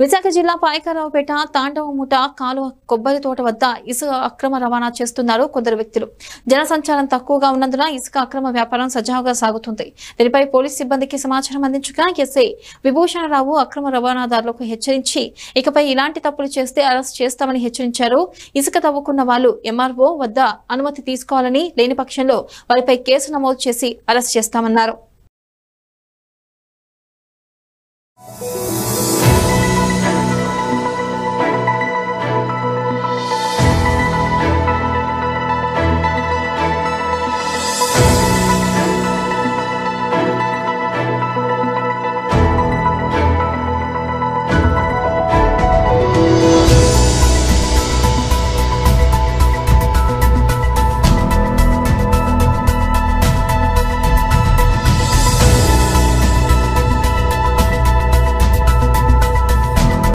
విశాఖ జిల్లా పాయకరావుపేట తాండవముట కాలువ కొబ్బరి తోట వద్ద ఇసుక అక్రమ రవాణా చేస్తున్నారు కొందరు వ్యక్తులు. జనసంచారం తక్కువగా ఉన్నందున ఇసుక అక్రమ వ్యాపారం సజావుగా సాగుతుంది. దీనిపై పోలీస్ సిబ్బందికి సమాచారం అందించగా ఎస్ఐ విభూషణరావు అక్రమ రవాణాదారులకు హెచ్చరించి ఇకపై ఇలాంటి తప్పులు చేస్తే అరెస్ట్ చేస్తామని హెచ్చరించారు. ఇసుక తవ్వుకున్న వాళ్ళు ఎంఆర్ఓ వద్ద అనుమతి తీసుకోవాలని లేని పక్షంలో వారిపై కేసు నమోదు చేసి అరెస్ట్ చేస్తామన్నారు. Música